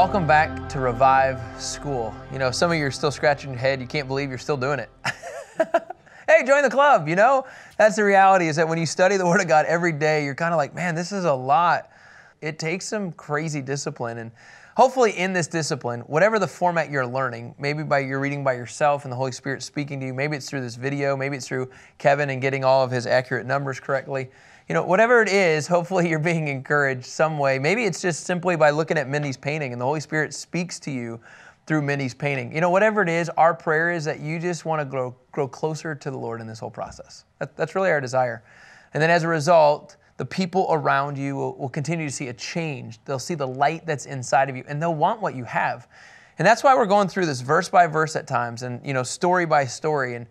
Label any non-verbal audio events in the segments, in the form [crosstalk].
welcome back to Revive School. You know, some of you are still scratching your head. You can't believe you're still doing it. [laughs] hey, join the club. You know, that's the reality is that when you study the Word of God every day, you're kind of like, man, this is a lot. It takes some crazy discipline. And hopefully, in this discipline, whatever the format you're learning, maybe by you're reading by yourself and the Holy Spirit speaking to you, maybe it's through this video, maybe it's through Kevin and getting all of his accurate numbers correctly you know, whatever it is, hopefully you're being encouraged some way. Maybe it's just simply by looking at Mindy's painting and the Holy Spirit speaks to you through Mindy's painting. You know, whatever it is, our prayer is that you just want to grow, grow closer to the Lord in this whole process. That, that's really our desire. And then as a result, the people around you will, will continue to see a change. They'll see the light that's inside of you and they'll want what you have. And that's why we're going through this verse by verse at times and, you know, story by story. And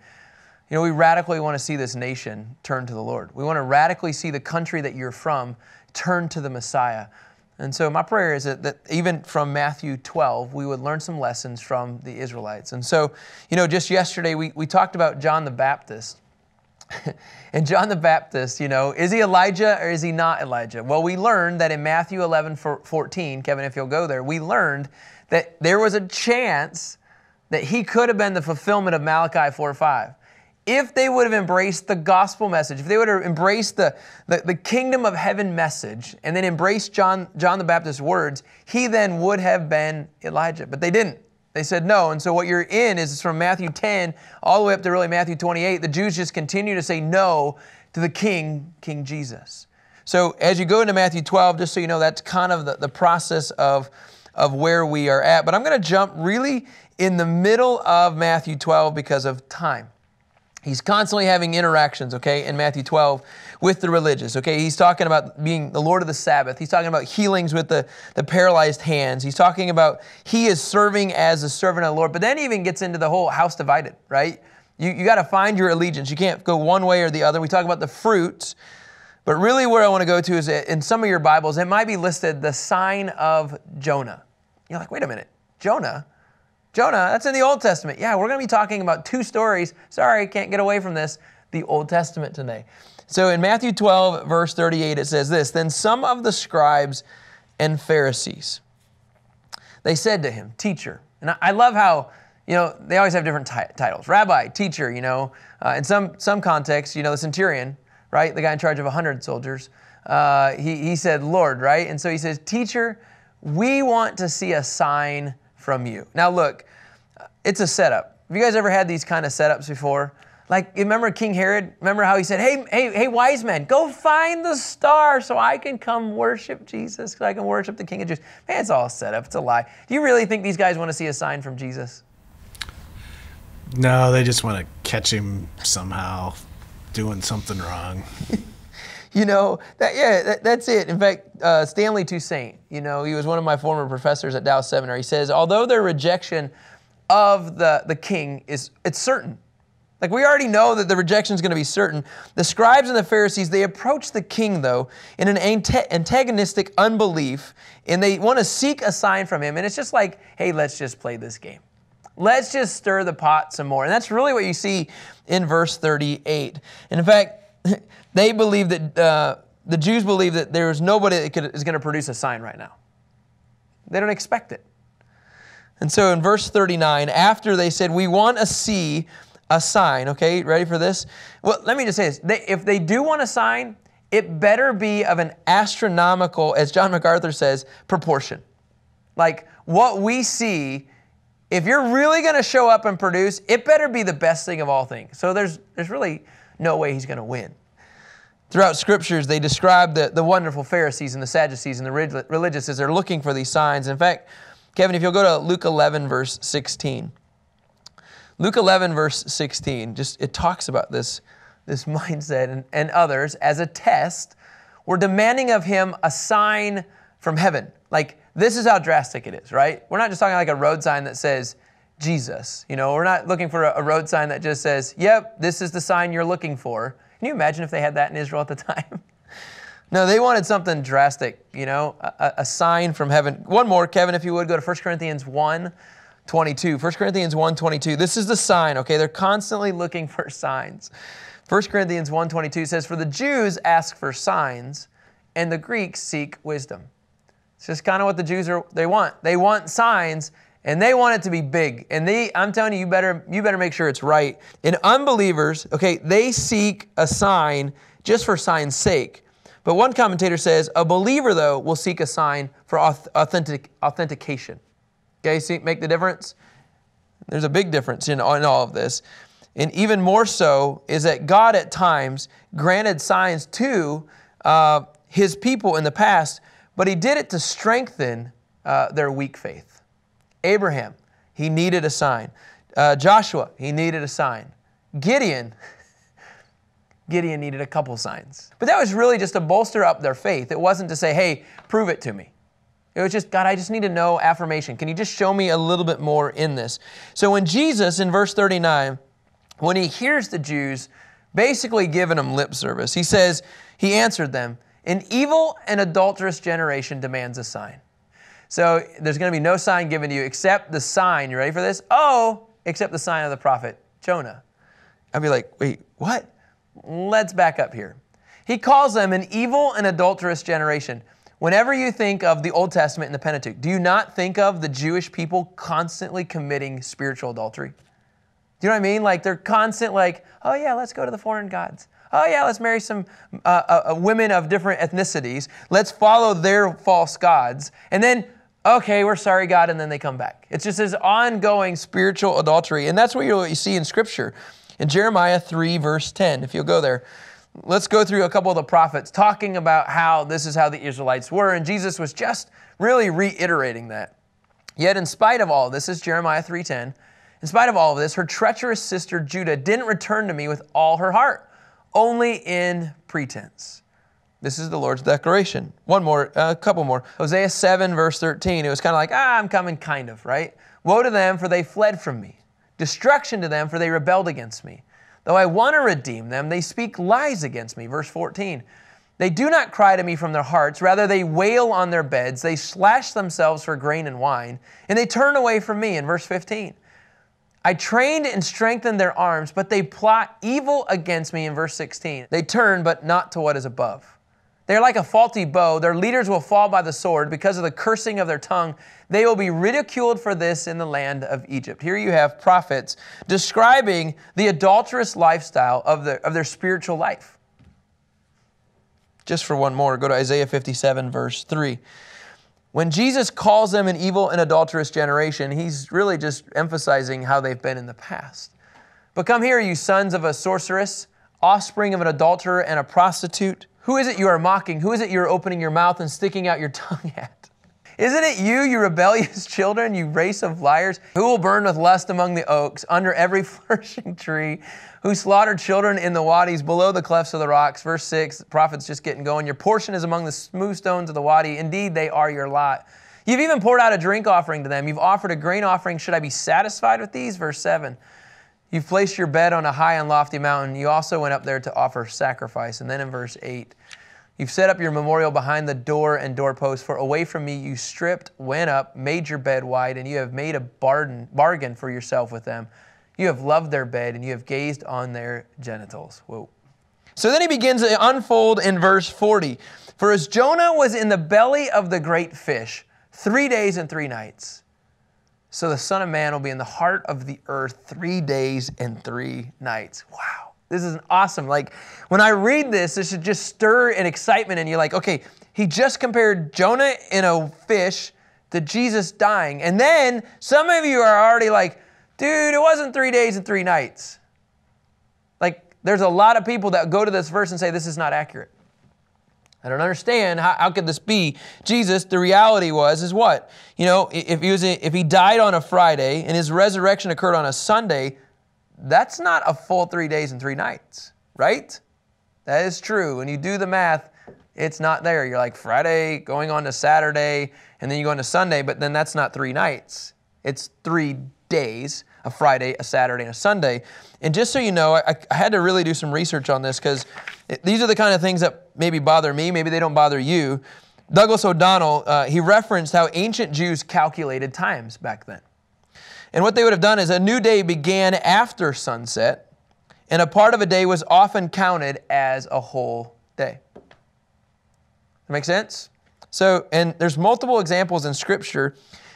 you know, we radically want to see this nation turn to the Lord. We want to radically see the country that you're from turn to the Messiah. And so, my prayer is that, that, even from Matthew 12, we would learn some lessons from the Israelites. And so, you know, just yesterday we, we talked about John the Baptist. [laughs] and John the Baptist, you know, is he Elijah or is he not Elijah? Well, we learned that in Matthew 11 14, Kevin, if you'll go there, we learned that there was a chance that he could have been the fulfillment of Malachi 4 5 if they would have embraced the gospel message, if they would have embraced the, the, the, kingdom of heaven message and then embraced John, John the Baptist's words, he then would have been Elijah. But they didn't. They said no. And so what you're in is from Matthew 10 all the way up to really Matthew 28. The Jews just continue to say no to the king, King Jesus. So as you go into Matthew 12, just so you know, that's kind of the, the process of, of where we are at. But I'm going to jump really in the middle of Matthew 12 because of time. He's constantly having interactions, okay, in Matthew 12 with the religious, okay? He's talking about being the Lord of the Sabbath. He's talking about healings with the, the paralyzed hands. He's talking about he is serving as a servant of the Lord, but then he even gets into the whole house divided, right? You, you got to find your allegiance. You can't go one way or the other. We talk about the fruits, but really where I want to go to is in some of your Bibles, it might be listed the sign of Jonah. You're like, wait a minute, Jonah? Jonah, that's in the Old Testament. Yeah, we're going to be talking about two stories. Sorry, can't get away from this. The Old Testament today. So in Matthew 12, verse 38, it says this Then some of the scribes and Pharisees, they said to him, Teacher. And I love how, you know, they always have different titles Rabbi, teacher, you know. Uh, in some, some contexts, you know, the centurion, right? The guy in charge of 100 soldiers, uh, he, he said, Lord, right? And so he says, Teacher, we want to see a sign from you. Now, look, it's a setup. Have you guys ever had these kind of setups before? Like, remember King Herod? Remember how he said, Hey, hey, hey, wise men, go find the star so I can come worship Jesus, so I can worship the King of Jews. Man, it's all set up. It's a lie. Do you really think these guys want to see a sign from Jesus? No, they just want to catch him somehow doing something wrong. [laughs] you know, that, yeah, that, that's it. In fact, uh, Stanley Toussaint, you know, he was one of my former professors at Dallas Seminary. He says, although their rejection of the, the king is, it's certain. Like we already know that the rejection is going to be certain. The scribes and the Pharisees, they approach the king, though, in an antagonistic unbelief, and they want to seek a sign from him. And it's just like, hey, let's just play this game. Let's just stir the pot some more. And that's really what you see in verse 38. And in fact, [laughs] they believe that uh, the Jews believe that there's nobody that could, is going to produce a sign right now. They don't expect it. And so in verse 39, after they said, We want to see a sign, okay, ready for this? Well, let me just say this. They, if they do want a sign, it better be of an astronomical, as John MacArthur says, proportion. Like what we see, if you're really going to show up and produce, it better be the best thing of all things. So there's, there's really no way he's going to win. Throughout scriptures, they describe the, the wonderful Pharisees and the Sadducees and the religious as they're looking for these signs. In fact, Kevin, if you'll go to Luke 11, verse 16. Luke 11, verse 16, just it talks about this, this [laughs] mindset and, and others as a test. We're demanding of him a sign from heaven. Like, this is how drastic it is, right? We're not just talking like a road sign that says, Jesus. You know, we're not looking for a, a road sign that just says, yep, this is the sign you're looking for. Can you imagine if they had that in Israel at the [laughs] time? no, they wanted something drastic, you know, a, a, sign from heaven. One more, Kevin, if you would, go to 1 Corinthians 1 22. 1 Corinthians 1 22. This is the sign, okay? They're constantly looking for [laughs] signs. 1 Corinthians 1 22 says, For the Jews ask for signs, and the Greeks seek wisdom. It's just kind of what the Jews are they want. They want signs and they want it to be big. And they I'm telling you you better you better make sure it's right. And unbelievers, okay, they seek a sign just for sign's sake. But one commentator says a believer though will seek a sign for authentic authentication. Okay, see make the difference? There's a big difference in, in all of this. And even more so is that God at times granted signs to uh, his people in the past but he did it to strengthen uh, their weak faith. Abraham, he needed a sign. Uh, Joshua, he needed a sign. Gideon, [laughs] Gideon needed a couple signs. But that was really just to bolster up their faith. It wasn't to say, hey, prove it to me. It was just, God, I just need to know affirmation. Can you just show me a little bit more in this? So when Jesus, in verse 39, when he hears the Jews basically giving him lip service, he says, He answered them, an evil and adulterous generation demands a sign. So there's going to be no sign given to you except the sign. You ready for this? Oh, except the sign of the prophet Jonah. I'd be like, wait, what? Let's back up here. He calls them an evil and adulterous generation. Whenever you think of the Old Testament and the Pentateuch, do you not think of the Jewish people constantly committing spiritual adultery? Do you know what I mean? Like they're constant, like, oh yeah, let's go to the foreign gods. Oh, yeah, let's marry some uh, uh, uh, women of different ethnicities. Let's follow their false gods. And then, okay, we're sorry, God, and then they come back. It's just this ongoing spiritual adultery. And that's what you see in Scripture. In Jeremiah 3, verse 10, if you'll go there, let's go through a couple of the prophets talking about how this is how the Israelites were. And Jesus was just really reiterating that. Yet, in spite of all, this is Jeremiah 3:10. In spite of all of this, her treacherous sister Judah didn't return to me with all her heart only in pretense. This is the Lord's declaration. One more, a couple more. Hosea 7, verse 13. It was kind of like, ah, I'm coming, kind of, right? Woe to them, for they fled from me. Destruction to them, for they rebelled against me. Though I want to redeem them, they speak lies against me. Verse 14. They do not cry to me from their hearts. Rather, they wail on their beds. They slash themselves for grain and wine, and they turn away from me. In verse 15. I trained and strengthened their arms, but they plot evil against me in verse 16. They turn, but not to what is above. They are like a faulty bow. Their leaders will fall by the sword because of the cursing of their tongue. They will be ridiculed for this in the land of Egypt. Here you have prophets describing the adulterous lifestyle of, of their spiritual life. Just for one more, go to Isaiah 57, verse 3. When Jesus calls them an evil and adulterous generation, he's really just emphasizing how they've been in the past. But come here, you sons of a sorceress, offspring of an adulterer and a prostitute. Who is it you are mocking? Who is it you're opening your mouth and sticking out your [laughs] tongue at? Isn't it you, you rebellious [laughs] children, you race of liars, who will burn with lust among the oaks, under every [laughs] flourishing tree, who slaughtered children in the wadis below the clefts of the rocks? Verse 6, the prophet's just getting going. Your portion is among the smooth stones of the wadi. Indeed, they are your lot. You've even poured out a drink offering to them. You've offered a grain offering. Should I be satisfied with these? Verse 7. You've placed your bed on a high and lofty mountain. You also went up there to offer sacrifice. And then in verse 8, You've set up your memorial behind the door and doorpost, for away from me you stripped, went up, made your bed wide, and you have made a bargain, bargain for yourself with them. You have loved their bed, and you have gazed on their genitals. Whoa. So then he begins to unfold in verse 40. For as Jonah was in the belly of the great fish three days and three nights, so the Son of Man will be in the heart of the earth three days and three nights. Wow. This is awesome. Like when I read this, this should just stir an excitement, and you're like, okay, he just compared Jonah in a fish to Jesus dying. And then some of you are already like, dude, it wasn't three days and three nights. Like there's a lot of people that go to this verse and say, this is not accurate. I don't understand. How, how could this be? Jesus, the reality was, is what? You know, if he, was, if he died on a Friday and his resurrection occurred on a Sunday, that's not a full three days and three nights, right? That is true. When you do the math, it's not there. You're like Friday going on to Saturday, and then you go into Sunday, but then that's not three nights. It's three days a Friday, a Saturday, and a Sunday. And just so you know, I, I had to really do some research on this because these are the kind of things that maybe bother me, maybe they don't bother you. Douglas O'Donnell, uh, he referenced how ancient Jews calculated times back then. And what they would have done is a new day began after sunset, and a part of a day was often counted as a whole day. That make sense? So, and there's multiple examples in Scripture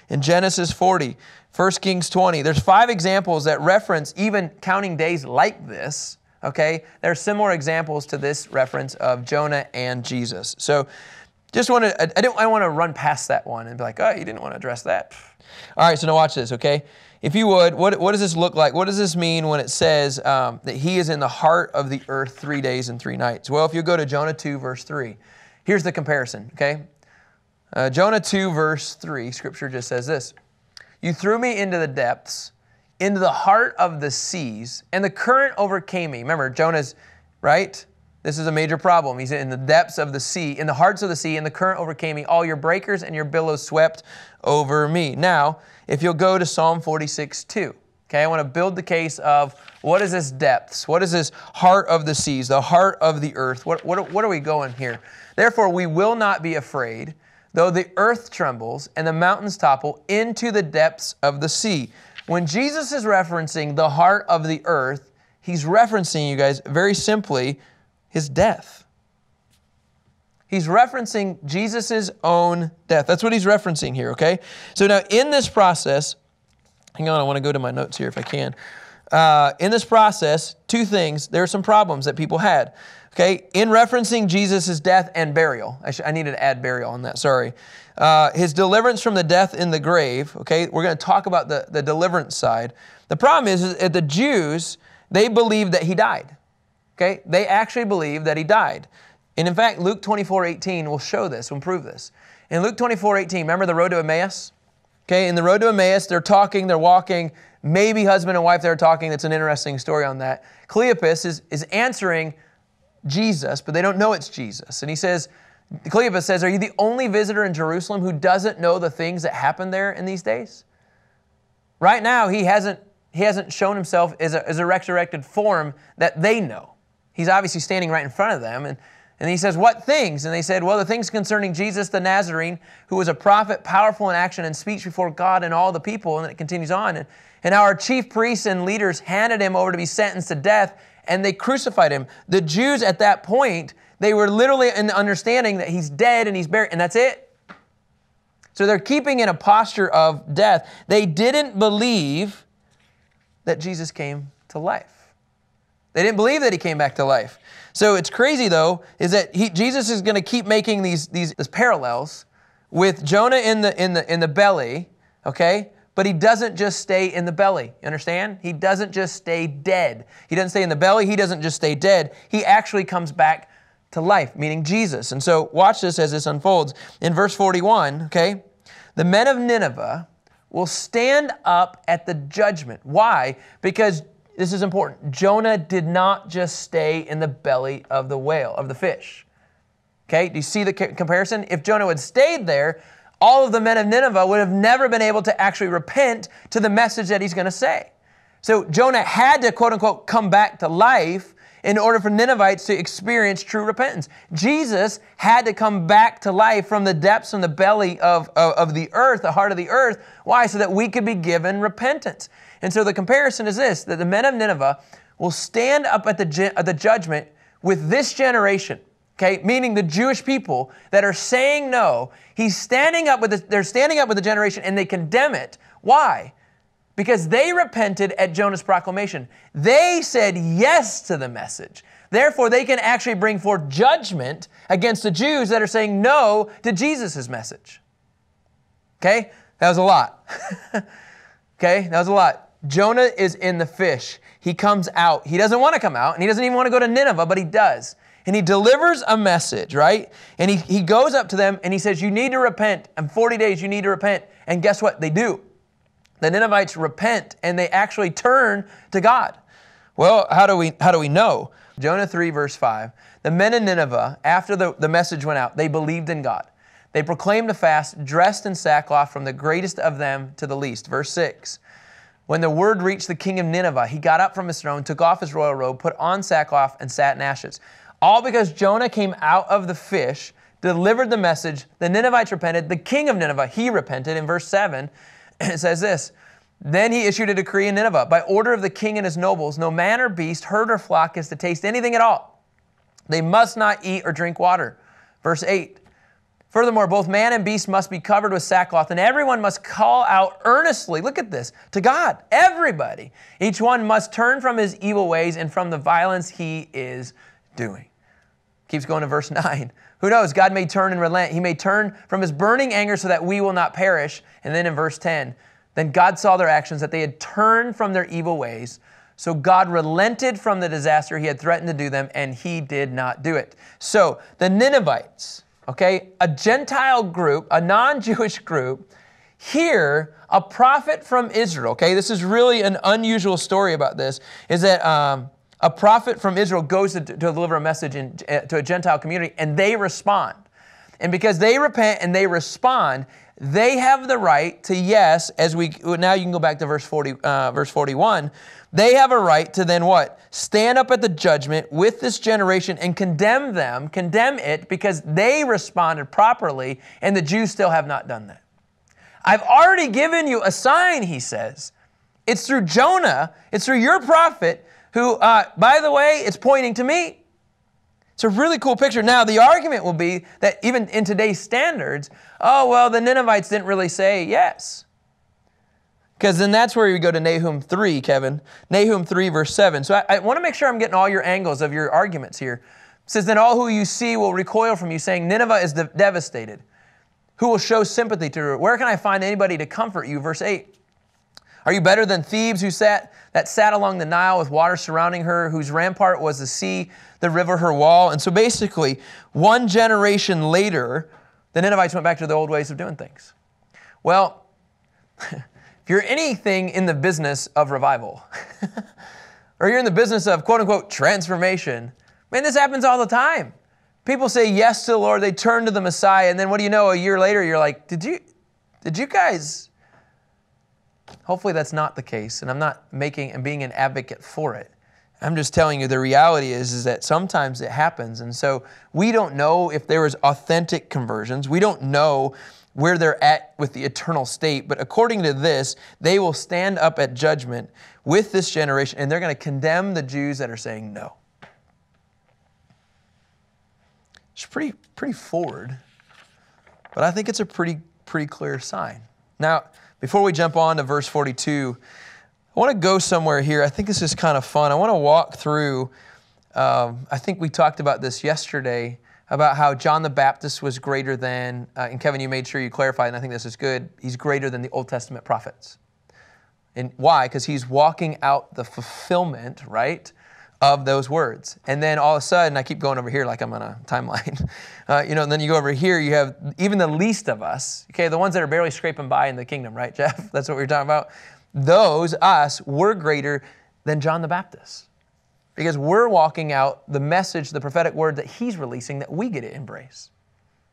in Genesis 40, 1 Kings 20. There's five examples that reference even counting days like this. Okay, there are similar examples to this reference of Jonah and Jesus. So, just want to, I, I don't, I want to run past that one and be like, oh, you didn't want to address that. All right, so now watch this, okay? If you would, what, what does this look like? What does this mean when it says um, that he is in the heart of the earth three days and three nights? Well, if you go to Jonah 2, verse 3, here's the comparison, okay? Uh, Jonah 2, verse 3, scripture just says this You threw me into the depths, into the heart of the seas, and the current overcame me. Remember, Jonah's, right? This is a major problem. He's in the depths of the sea, in the hearts of the sea, and the current overcame me. All your breakers and your billows swept over me. Now, if you'll go to Psalm 46 2, okay, I want to build the case of what is this depths? What is this heart of the seas, the heart of the earth? What, what, what are we going here? Therefore, we will not be afraid, though the earth trembles and the mountains topple into the depths of the sea. When Jesus is referencing the heart of the earth, he's referencing, you guys, very simply, his death. He's referencing Jesus' own death. That's what he's referencing here, okay? So now in this process, hang on, I want to go to my notes here if I can. Uh, in this process, two things, there are some problems that people had. Okay, in referencing Jesus' death and burial, I, sh- I needed to add burial on that, sorry. Uh, his deliverance from the death in the grave, okay, we're going to talk about the, the deliverance side. The problem is, is that the Jews, they believed that he died. Okay? They actually believe that he died. And in fact, Luke 24 18 will show this, will prove this. In Luke 24 18, remember the road to Emmaus? Okay, in the road to Emmaus, they're talking, they're walking, maybe husband and wife, they're talking. That's an interesting story on that. Cleopas is, is answering Jesus, but they don't know it's Jesus. And he says, Cleopas says, Are you the only visitor in Jerusalem who doesn't know the things that happen there in these days? Right now, he hasn't, he hasn't shown himself as a, as a resurrected form that they know. He's obviously standing right in front of them. And, and he says, What things? And they said, Well, the things concerning Jesus the Nazarene, who was a prophet, powerful in action and speech before God and all the people. And it continues on. And, and our chief priests and leaders handed him over to be sentenced to death, and they crucified him. The Jews at that point, they were literally in the understanding that he's dead and he's buried, and that's it. So they're keeping in a posture of death. They didn't believe that Jesus came to life. They didn't believe that he came back to life. So it's crazy though, is that he, Jesus is going to keep making these, these, these parallels with Jonah in the, in, the, in the belly, okay? But he doesn't just stay in the belly. You understand? He doesn't just stay dead. He doesn't stay in the belly. He doesn't just stay dead. He actually comes back to life, meaning Jesus. And so watch this as this unfolds. In verse 41, okay? The men of Nineveh will stand up at the judgment. Why? Because this is important. Jonah did not just stay in the belly of the whale, of the fish. Okay, do you see the comparison? If Jonah had stayed there, all of the men of Nineveh would have never been able to actually repent to the message that he's going to say. So Jonah had to, quote unquote, come back to life in order for Ninevites to experience true repentance. Jesus had to come back to life from the depths and the belly of, of, of the earth, the heart of the earth. Why? So that we could be given repentance. And so the comparison is this that the men of Nineveh will stand up at the, at the judgment with this generation. Okay, meaning the Jewish people that are saying no, he's standing up with the, they're standing up with the generation and they condemn it. Why? Because they repented at Jonah's proclamation. They said yes to the message. Therefore, they can actually bring forth judgment against the Jews that are saying no to Jesus' message. Okay? That was a lot. [laughs] okay? That was a lot. Jonah is in the fish. He comes out. He doesn't want to come out, and he doesn't even want to go to Nineveh, but he does. And he delivers a message, right? And he, he goes up to them and he says, You need to repent. In 40 days, you need to repent. And guess what? They do. The Ninevites repent and they actually turn to God. Well, how do we, how do we know? Jonah 3, verse 5. The men in Nineveh, after the, the message went out, they believed in God. They proclaimed a fast, dressed in sackcloth from the greatest of them to the least. Verse 6. When the word reached the king of Nineveh, he got up from his throne, took off his royal robe, put on sackcloth, and sat in ashes. All because Jonah came out of the fish, delivered the message. The Ninevites repented. The king of Nineveh, he repented. In verse 7, [clears throat] it says this Then he issued a decree in Nineveh by order of the king and his nobles no man or beast, herd or flock is to taste anything at all. They must not eat or drink water. Verse 8 Furthermore, both man and beast must be covered with sackcloth, and everyone must call out earnestly, look at this, to God. Everybody. Each one must turn from his evil ways and from the violence he is doing. Keeps going to verse [laughs] 9. Who knows? God may turn and relent. He may turn from his burning anger so that we will not perish. And then in verse 10, then God saw their actions, that they had turned from their evil ways. So God relented from the disaster he had threatened to do them, and he did not do it. So the Ninevites, okay, a Gentile group, a non Jewish group, here a prophet from Israel, okay, this is really an unusual story about this, is that um, a prophet from Israel goes to, to deliver a message in, to a Gentile community and they respond. And because they repent and they respond, they have the right to yes, as we now you can go back to verse 40, uh, verse 41. They have a right to then what? Stand up at the judgment with this generation and condemn them, condemn it because they responded properly and the Jews still have not done that. I've already given you a sign, he says. It's through Jonah, it's through your prophet, who, uh, by the way, it's pointing to me. It's a really cool picture. Now, the argument will be that even in today's standards, oh, well, the Ninevites didn't really say yes. Because then that's where you go to Nahum 3, Kevin. Nahum 3, verse 7. So I, I want to make sure I'm getting all your angles of your arguments here. It says, Then all who you see will recoil from you, saying, Nineveh is de- devastated. Who will show sympathy to her? Where can I find anybody to comfort you? Verse 8. Are you better than Thebes who sat that sat along the Nile with water surrounding her, whose rampart was the sea, the river her wall? And so basically, one generation later, the Ninevites went back to the old ways of doing things. Well, [laughs] If you're anything in the business of revival, [laughs] or you're in the business of quote unquote transformation, man, this happens all the time. People say yes to the Lord, they turn to the Messiah, and then what do you know? A year later, you're like, did you, did you guys? Hopefully, that's not the case, and I'm not making and being an advocate for it. I'm just telling you the reality is, is that sometimes it happens. And so we don't know if there was authentic conversions. We don't know where they're at with the eternal state. But according to this, they will stand up at judgment with this generation and they're going to condemn the Jews that are saying no. It's pretty, pretty forward, but I think it's a pretty, pretty clear sign. Now, before we jump on to verse 42, I want to go somewhere here. I think this is kind of fun. I want to walk through, um, I think we talked about this yesterday about how John the Baptist was greater than, uh, and Kevin, you made sure you clarified, and I think this is good. He's greater than the Old Testament prophets. And why? Because he's walking out the fulfillment, right, of those words. And then all of a sudden, I keep going over here like I'm on a timeline. [laughs] Uh, you know, and then you go over here, you have even the least of us, okay, the ones that are barely scraping by in the kingdom, right, [laughs] Jeff? That's what we are talking about. Those, us, were greater than John the Baptist because we're walking out the message, the prophetic word that he's releasing that we get to embrace.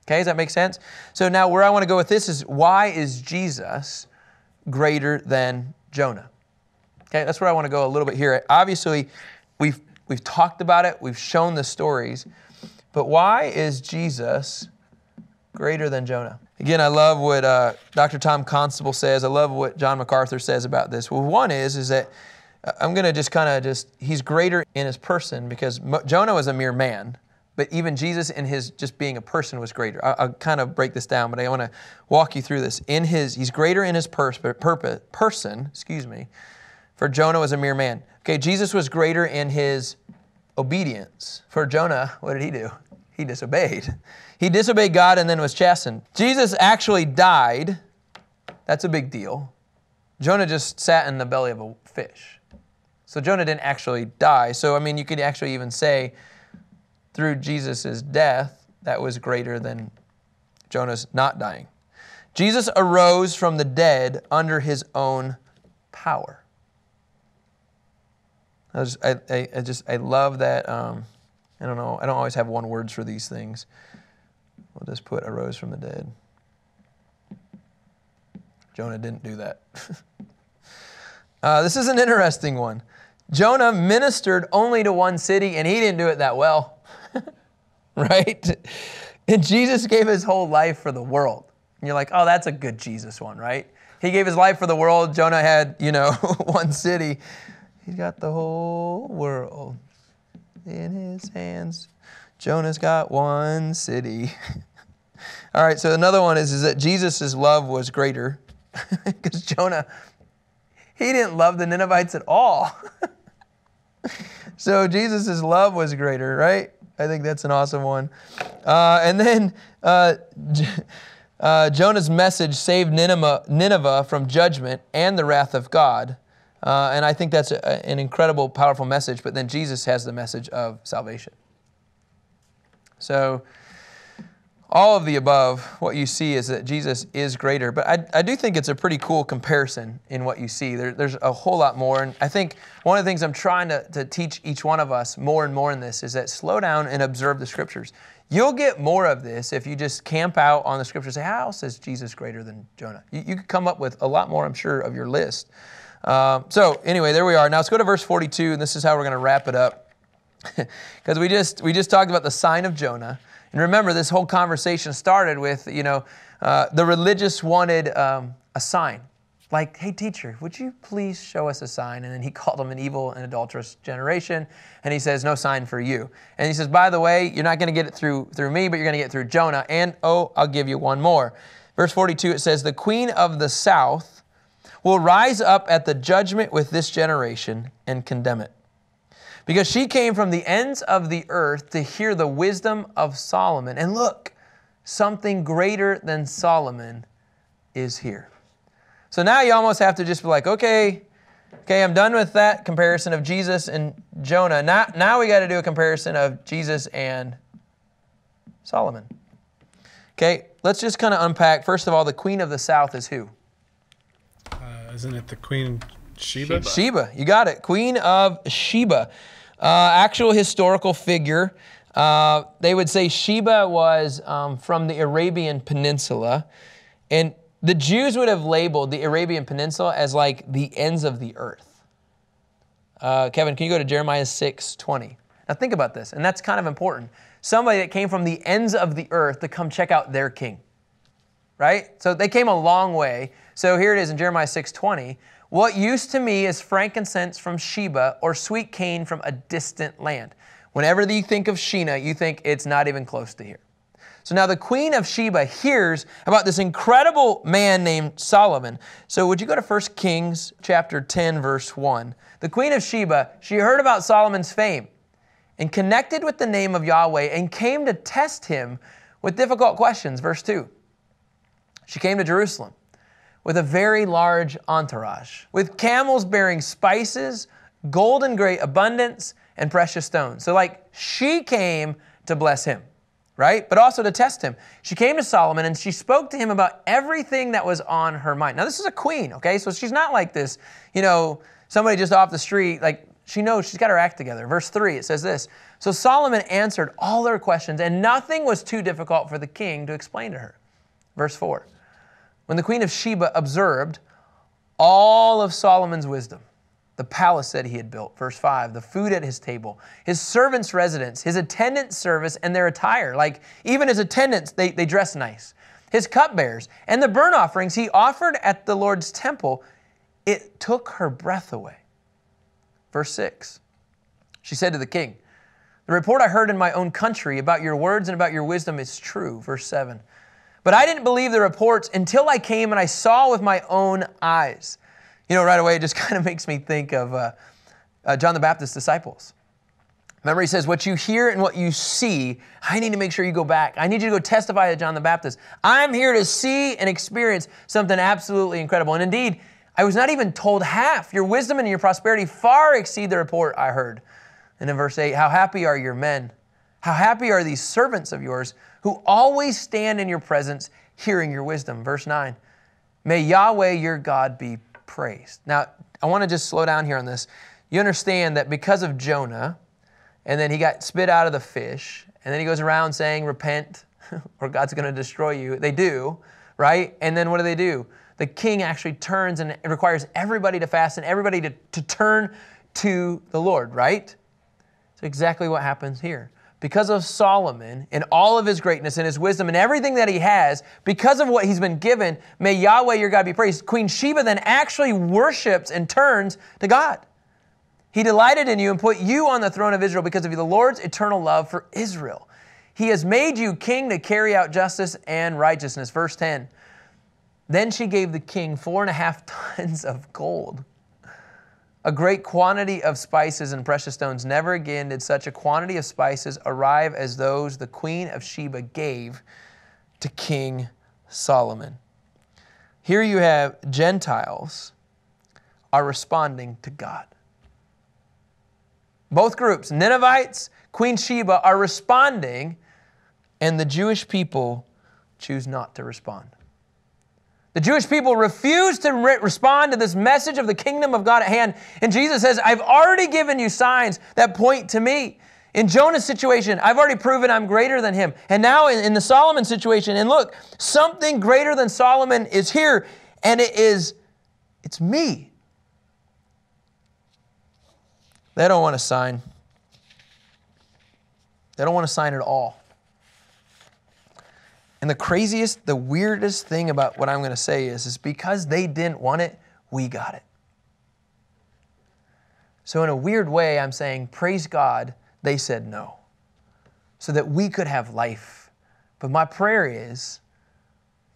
Okay, does that make sense? So now where I want to go with this is why is Jesus greater than Jonah? Okay, that's where I want to go a little bit here. Obviously, we've we've talked about it, we've shown the stories, but why is Jesus greater than Jonah? Again, I love what uh, Dr. Tom Constable says. I love what John MacArthur says about this. Well, one is is that I'm going to just kind of just, he's greater in his person because Mo- Jonah was a mere man, but even Jesus in his just being a person was greater. I, will kind of break this down, but I want to walk you through this. In his, he's greater in his pers- purpose, person, excuse me, for Jonah was a mere man. Okay, Jesus was greater in his obedience. For Jonah, what did he do? He disobeyed. He disobeyed God and then was chastened. Jesus actually died. That's a big deal. Jonah just sat in the belly of a fish. So Jonah didn't actually die. So, I mean, you could actually even say through Jesus' death, that was greater than Jonah's not dying. Jesus arose from the dead under his own power. I just, I, I, I just, I love that. Um, I don't know. I don't always have one words for these things. We'll just put arose from the dead. Jonah didn't do that. [laughs] uh, this is an interesting one. Jonah ministered only to one city and he didn't do it that well. [laughs] right? And Jesus gave his whole life for the world. And you're like, oh, that's a good Jesus one, right? He gave his life for the world. Jonah had, you know, [laughs] one city. He's got the whole world in his hands. Jonah's got one city. [laughs] All right, so another one is, is that Jesus' love was greater [laughs] because Jonah, he didn't love the Ninevites at all. [laughs] so Jesus' love was greater, right? I think that's an awesome one. Uh, and then uh, uh, Jonah's message saved Nineveh, Nineveh from judgment and the wrath of God. Uh, and I think that's a, an incredible, powerful message. But then Jesus has the message of salvation. So, all of the above, what you see is that Jesus is greater. But I, I do think it's a pretty cool comparison in what you see. There, there's a whole lot more. And I think one of the things I'm trying to, to teach each one of us more and more in this is that slow down and observe the scriptures. You'll get more of this if you just camp out on the scriptures. Say, how is Jesus greater than Jonah? You, you could come up with a lot more, I'm sure, of your list. Um, so anyway, there we are. Now let's go to verse 42, and this is how we're going to wrap it up. [laughs] Because we just we just talked about the sign of Jonah, and remember this whole conversation started with you know uh, the religious wanted um, a sign, like hey teacher, would you please show us a sign? And then he [laughs] called them an evil and adulterous generation, and he says no sign for you. And he says by the way, you're not going to get it through through me, but you're going to get it through Jonah. And oh, I'll give you one more. Verse 42 it says the queen of the south will rise up at the judgment with this generation and condemn it. Because she came from the ends of the earth to hear the wisdom of Solomon. And look, something greater than Solomon is here. So now you almost have to just be like, okay, okay, I'm done with that comparison of Jesus and Jonah. Now, now we got to do a comparison of Jesus and Solomon. Okay, let's just kind of unpack. First of all, the queen of the south is who? Isn't it the Queen Sheba? Sheba, you got it. Queen of Sheba. Uh, actual historical figure. Uh, they would say Sheba was um, from the Arabian Peninsula. And the Jews would have labeled the Arabian Peninsula as like the ends of the earth. Uh, Kevin, can you go to Jeremiah 6 20? Now think about this, and that's kind of important. Somebody that came from the ends of the earth to come check out their king. Right? So they came a long way. So here it is in Jeremiah 6:20. What used to me is frankincense from Sheba or sweet cane from a distant land. Whenever you think of Sheba, you think it's not even close to here. So now the queen of Sheba hears about this incredible man named Solomon. So would you go to 1 Kings chapter 10 verse 1. The queen of Sheba, she heard about Solomon's fame and connected with the name of Yahweh and came to test him with difficult questions. Verse 2. She came to Jerusalem with a very large entourage, with camels bearing spices, gold in great abundance, and precious stones. So, like, she came to bless him, right? But also to test him. She came to Solomon and she spoke to him about everything that was on her mind. Now, this is a queen, okay? So she's not like this, you know, somebody just off the street. Like, she knows she's got her act together. Verse 3, it says this So Solomon answered all her questions, and nothing was too difficult for the king to explain to her. Verse 4, when the queen of Sheba observed all of Solomon's wisdom, the palace that he had built, verse 5, the food at his table, his servants' residence, his attendant service, and their attire. Like even his attendants, they, they dress nice. His cupbearers and the burnt offerings he offered at the Lord's temple, it took her breath away. Verse 6, she said to the king, The report I heard in my own country about your words and about your wisdom is true. Verse 7, but I didn't believe the reports until I came and I saw with my own eyes. You know, right away, it just [laughs] kind of makes me think of uh, uh, John the Baptist's disciples. Remember, he says, What you hear and what you see, I need to make sure you go back. I need you to go testify to John the Baptist. I'm here to see and experience something absolutely incredible. And indeed, I was not even told half. Your wisdom and your prosperity far exceed the report I heard. And in verse 8, how happy are your men? How happy are these servants of yours who always stand in your presence, hearing your wisdom. Verse 9 May Yahweh your God be praised. Now, I want to just slow down here on this. You understand that because of Jonah, and then he got spit out of the fish, and then he goes around saying, Repent, [laughs] or God's going to destroy you. They do, right? And then what do they do? The king actually turns and requires everybody to fast and everybody to, to turn to the Lord, right? So, exactly what happens here because of Solomon and all of his greatness and his wisdom and everything that he has, because of what he's been given, may Yahweh your God be praised. Queen Sheba then actually worships and turns to God. He delighted in you and put you on the throne of Israel because of the Lord's eternal love for Israel. He has made you king to carry out justice and righteousness. Verse 10. Then she gave the king four and a half [laughs] tons of gold, a great quantity of spices and precious stones. Never again did such a quantity of spices arrive as those the queen of Sheba gave to King Solomon. Here you have Gentiles are responding to God. Both groups, Ninevites, Queen Sheba, are responding, and the Jewish people choose not to respond. The Jewish people refuse to re- respond to this message of the kingdom of God at hand. And Jesus says, I've already given you signs that point to me. In Jonah's situation, I've already proven I'm greater than him. And now in, in the Solomon situation, and look, something greater than Solomon is here, and it is, it's me. They don't want to sign. They don't want to sign at all. The craziest, the weirdest thing about what I'm going to say is, is because they didn't want it, we got it. So, in a weird way, I'm saying, praise God, they said no, so that we could have life. But my prayer is,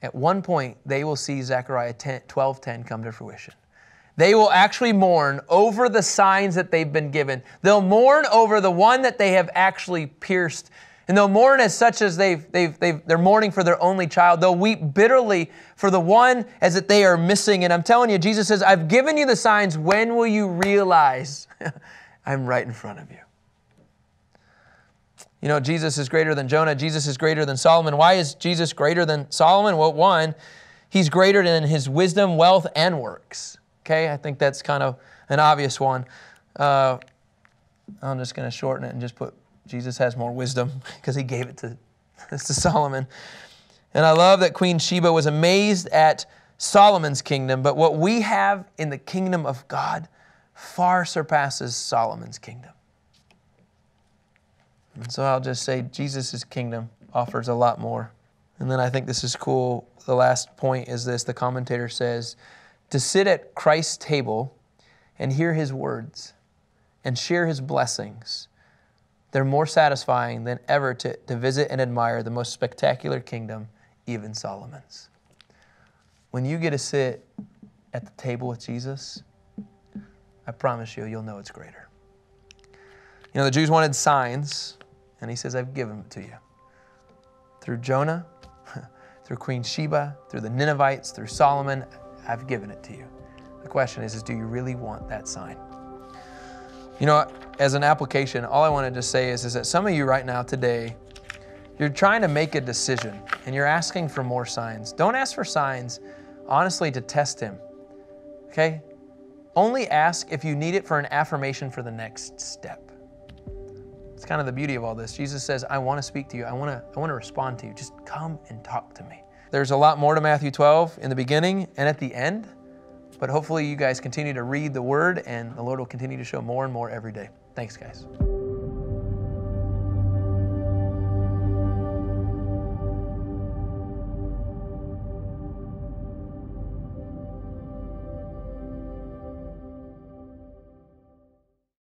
at one point, they will see Zechariah 10, 12 10 come to fruition. They will actually mourn over the signs that they've been given. They'll mourn over the one that they have actually pierced. And they'll mourn as such as they've, they've, they've, they're mourning for their only child. They'll weep bitterly for the one as that they are missing. And I'm telling you, Jesus says, I've given you the signs. When will you realize [laughs] I'm right in front of you? You know, Jesus is greater than Jonah. Jesus is greater than Solomon. Why is Jesus greater than Solomon? Well, one, he's greater than his wisdom, wealth, and works. Okay, I think that's kind of an obvious one. Uh, I'm just going to shorten it and just put Jesus has more wisdom [laughs] because he gave it to, [laughs] to Solomon. And I love that Queen Sheba was amazed at Solomon's kingdom, but what we have in the kingdom of God far surpasses Solomon's kingdom. And so I'll just say Jesus' kingdom offers a lot more. And then I think this is cool. The last point is this the commentator says, to sit at Christ's table and hear his words and share his blessings, they're more satisfying than ever to, to visit and admire the most spectacular kingdom, even Solomon's. When you get to sit at the table with Jesus, I promise you, you'll know it's greater. You know, the Jews wanted signs, and he says, I've given it to you. Through Jonah, [laughs] through Queen Sheba, through the Ninevites, through Solomon, I've given it to you. The question is, is do you really want that sign? You know, as an application, all I want to say is, is that some of you right now today, you're trying to make a decision and you're asking for more signs. Don't ask for signs, honestly, to test him. Okay? Only ask if you need it for an affirmation for the next step. It's kind of the beauty of all this. Jesus says, I want to speak to you. I want to, I want to respond to you. Just come and talk to me. There's a lot more to Matthew 12 in the beginning and at the end, but hopefully you guys continue to read the word and the Lord will continue to show more and more every day. Thanks, guys.